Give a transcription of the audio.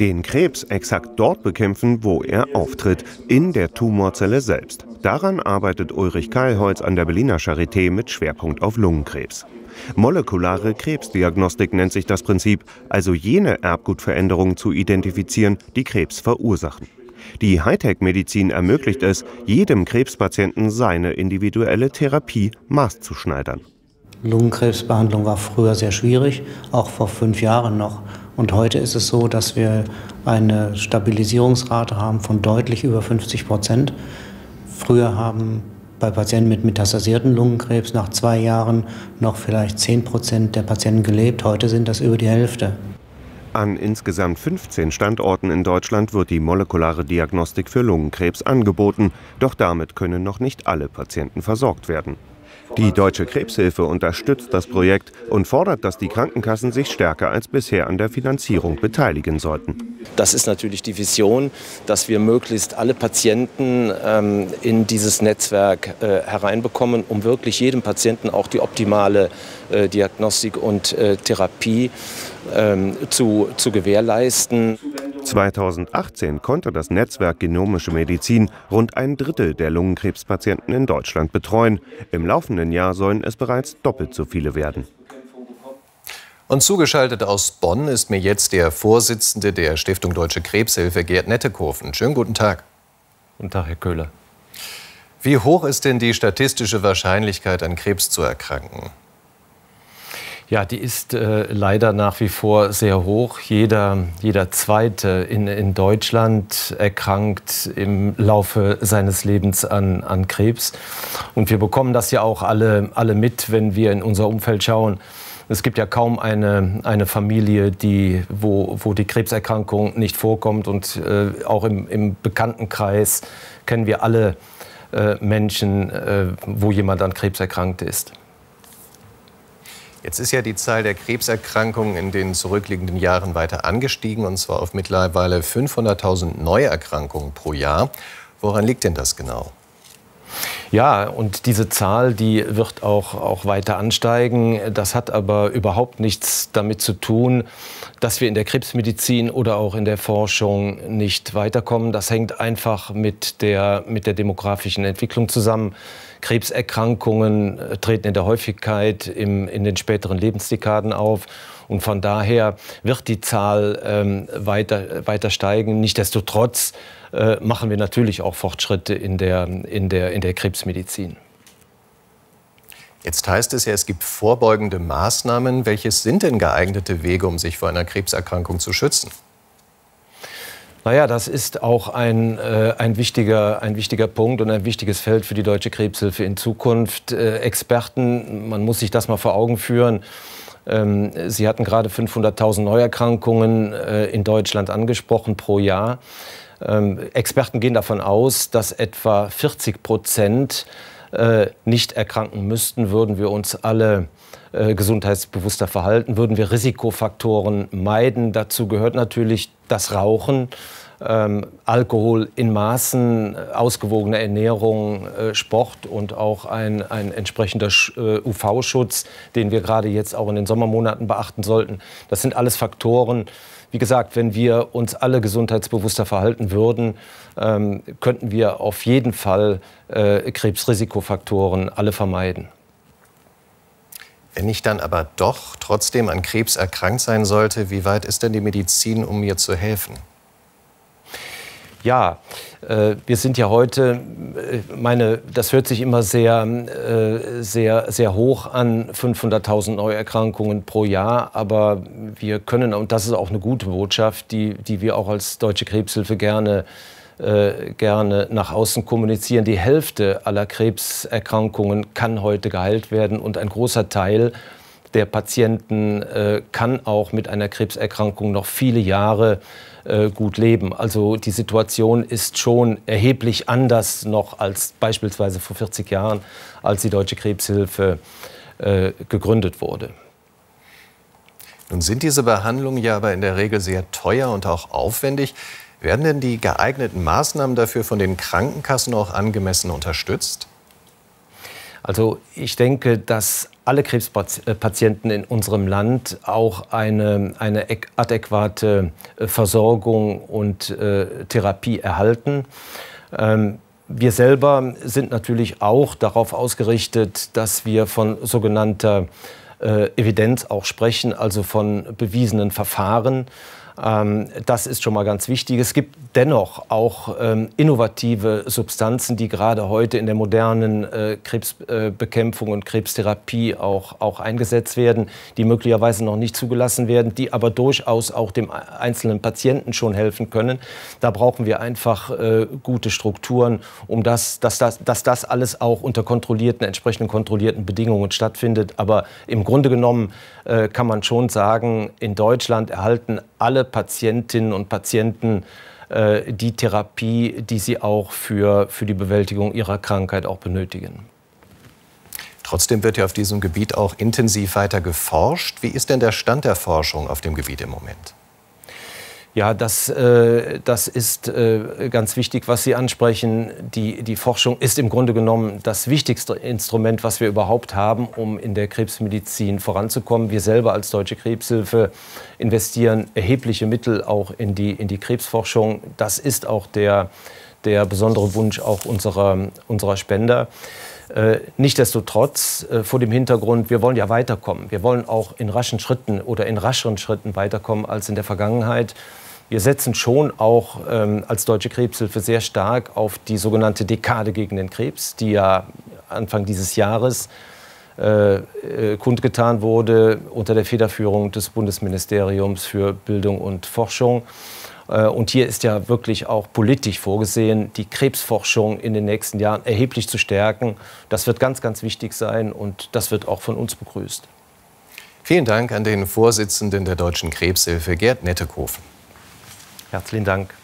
Den Krebs exakt dort bekämpfen, wo er auftritt, in der Tumorzelle selbst. Daran arbeitet Ulrich Keilholz an der Berliner Charité mit Schwerpunkt auf Lungenkrebs. Molekulare Krebsdiagnostik nennt sich das Prinzip, also jene Erbgutveränderungen zu identifizieren, die Krebs verursachen. Die Hightech-Medizin ermöglicht es, jedem Krebspatienten seine individuelle Therapie maßzuschneidern. Lungenkrebsbehandlung war früher sehr schwierig, auch vor fünf Jahren noch. Und heute ist es so, dass wir eine Stabilisierungsrate haben von deutlich über 50 Prozent. Früher haben bei Patienten mit metastasierten Lungenkrebs nach zwei Jahren noch vielleicht 10 Prozent der Patienten gelebt. Heute sind das über die Hälfte. An insgesamt 15 Standorten in Deutschland wird die molekulare Diagnostik für Lungenkrebs angeboten, doch damit können noch nicht alle Patienten versorgt werden. Die Deutsche Krebshilfe unterstützt das Projekt und fordert, dass die Krankenkassen sich stärker als bisher an der Finanzierung beteiligen sollten. Das ist natürlich die Vision, dass wir möglichst alle Patienten ähm, in dieses Netzwerk äh, hereinbekommen, um wirklich jedem Patienten auch die optimale äh, Diagnostik und äh, Therapie ähm, zu, zu gewährleisten. 2018 konnte das Netzwerk Genomische Medizin rund ein Drittel der Lungenkrebspatienten in Deutschland betreuen. Im laufenden Jahr sollen es bereits doppelt so viele werden. Und zugeschaltet aus Bonn ist mir jetzt der Vorsitzende der Stiftung Deutsche Krebshilfe, Gerd Nettekofen. Schönen guten Tag. Guten Tag, Herr Köhler. Wie hoch ist denn die statistische Wahrscheinlichkeit, an Krebs zu erkranken? Ja, die ist äh, leider nach wie vor sehr hoch. Jeder, jeder Zweite in, in Deutschland erkrankt im Laufe seines Lebens an, an Krebs. Und wir bekommen das ja auch alle, alle mit, wenn wir in unser Umfeld schauen. Es gibt ja kaum eine, eine Familie, die, wo, wo die Krebserkrankung nicht vorkommt. Und äh, auch im, im Bekanntenkreis kennen wir alle äh, Menschen, äh, wo jemand an Krebs erkrankt ist. Jetzt ist ja die Zahl der Krebserkrankungen in den zurückliegenden Jahren weiter angestiegen, und zwar auf mittlerweile 500.000 Neuerkrankungen pro Jahr. Woran liegt denn das genau? Ja, und diese Zahl, die wird auch, auch weiter ansteigen. Das hat aber überhaupt nichts damit zu tun, dass wir in der Krebsmedizin oder auch in der Forschung nicht weiterkommen. Das hängt einfach mit der, mit der demografischen Entwicklung zusammen. Krebserkrankungen äh, treten in der Häufigkeit im, in den späteren Lebensdekaden auf. Und von daher wird die Zahl ähm, weiter, weiter steigen. Nichtsdestotrotz äh, machen wir natürlich auch Fortschritte in der, in der, in der Krebsmedizin. Jetzt heißt es ja, es gibt vorbeugende Maßnahmen. Welches sind denn geeignete Wege, um sich vor einer Krebserkrankung zu schützen? Naja, das ist auch ein, äh, ein, wichtiger, ein wichtiger Punkt und ein wichtiges Feld für die Deutsche Krebshilfe in Zukunft. Äh, Experten, man muss sich das mal vor Augen führen. Ähm, Sie hatten gerade 500.000 Neuerkrankungen äh, in Deutschland angesprochen pro Jahr. Ähm, Experten gehen davon aus, dass etwa 40 Prozent äh, nicht erkranken müssten, würden wir uns alle äh, gesundheitsbewusster verhalten, würden wir Risikofaktoren meiden. Dazu gehört natürlich das Rauchen, ähm, Alkohol in Maßen, äh, ausgewogene Ernährung, äh, Sport und auch ein, ein entsprechender äh, UV-Schutz, den wir gerade jetzt auch in den Sommermonaten beachten sollten. Das sind alles Faktoren. Wie gesagt, wenn wir uns alle gesundheitsbewusster verhalten würden, ähm, könnten wir auf jeden Fall äh, Krebsrisikofaktoren alle vermeiden. Wenn ich dann aber doch trotzdem an Krebs erkrankt sein sollte, wie weit ist denn die Medizin, um mir zu helfen? Ja, äh, wir sind ja heute, äh, meine, das hört sich immer sehr, äh, sehr, sehr hoch an, 500.000 Neuerkrankungen pro Jahr. Aber wir können, und das ist auch eine gute Botschaft, die, die wir auch als Deutsche Krebshilfe gerne äh, gerne nach außen kommunizieren. Die Hälfte aller Krebserkrankungen kann heute geheilt werden und ein großer Teil der Patienten äh, kann auch mit einer Krebserkrankung noch viele Jahre äh, gut leben. Also die Situation ist schon erheblich anders noch als beispielsweise vor 40 Jahren, als die Deutsche Krebshilfe äh, gegründet wurde. Nun sind diese Behandlungen ja aber in der Regel sehr teuer und auch aufwendig. Werden denn die geeigneten Maßnahmen dafür von den Krankenkassen auch angemessen unterstützt? Also ich denke, dass alle Krebspatienten in unserem Land auch eine, eine adäquate äh, Versorgung und äh, Therapie erhalten. Ähm, wir selber sind natürlich auch darauf ausgerichtet, dass wir von sogenannter äh, Evidenz auch sprechen, also von bewiesenen Verfahren. Ähm, das ist schon mal ganz wichtig. Es gibt dennoch auch ähm, innovative Substanzen, die gerade heute in der modernen äh, Krebsbekämpfung und Krebstherapie auch, auch eingesetzt werden, die möglicherweise noch nicht zugelassen werden, die aber durchaus auch dem einzelnen Patienten schon helfen können. Da brauchen wir einfach äh, gute Strukturen, um das, dass, das, dass das alles auch unter kontrollierten, entsprechenden kontrollierten Bedingungen stattfindet. Aber im Grunde genommen äh, kann man schon sagen, in Deutschland erhalten alle Patientinnen und Patienten äh, die Therapie, die sie auch für, für die Bewältigung ihrer Krankheit auch benötigen. Trotzdem wird ja auf diesem Gebiet auch intensiv weiter geforscht. Wie ist denn der Stand der Forschung auf dem Gebiet im Moment? Ja, das, äh, das ist äh, ganz wichtig, was Sie ansprechen. Die, die Forschung ist im Grunde genommen das wichtigste Instrument, was wir überhaupt haben, um in der Krebsmedizin voranzukommen. Wir selber als Deutsche Krebshilfe investieren erhebliche Mittel auch in die, in die Krebsforschung. Das ist auch der, der besondere Wunsch auch unserer, unserer Spender. Äh, Nichtsdestotrotz äh, vor dem Hintergrund, wir wollen ja weiterkommen. Wir wollen auch in raschen Schritten oder in rascheren Schritten weiterkommen als in der Vergangenheit. Wir setzen schon auch ähm, als Deutsche Krebshilfe sehr stark auf die sogenannte Dekade gegen den Krebs, die ja Anfang dieses Jahres äh, äh, kundgetan wurde unter der Federführung des Bundesministeriums für Bildung und Forschung. Äh, und hier ist ja wirklich auch politisch vorgesehen, die Krebsforschung in den nächsten Jahren erheblich zu stärken. Das wird ganz, ganz wichtig sein und das wird auch von uns begrüßt. Vielen Dank an den Vorsitzenden der Deutschen Krebshilfe, Gerd Nettekofen. Herzlichen Dank.